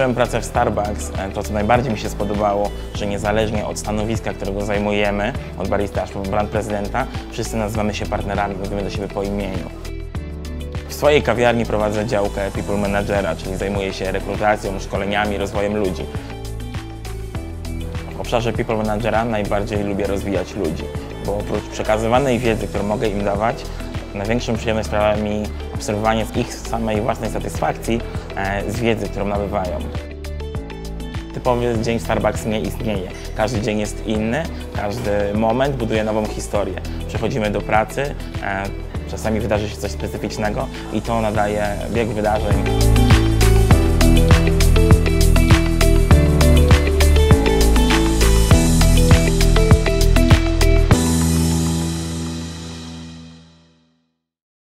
zacząłem pracę w Starbucks, e, to co najbardziej mi się spodobało, że niezależnie od stanowiska, którego zajmujemy, od barista aż po brand prezydenta, wszyscy nazywamy się partnerami, mówimy do siebie po imieniu. W swojej kawiarni prowadzę działkę People Managera, czyli zajmuję się rekrutacją, szkoleniami, rozwojem ludzi. W obszarze People Managera najbardziej lubię rozwijać ludzi, bo oprócz przekazywanej wiedzy, którą mogę im dawać, największą przyjemność sprawia mi obserwowanie ich samej własnej satysfakcji e, z wiedzy, którą nabywają. Typowy dzień Starbucks nie istnieje. Każdy dzień jest inny, każdy moment buduje nową historię. Przechodzimy do pracy, e, czasami wydarzy się coś specyficznego i to nadaje bieg wydarzeń.